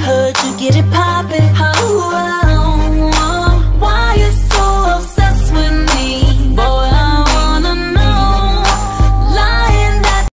Heard you get it poppin'.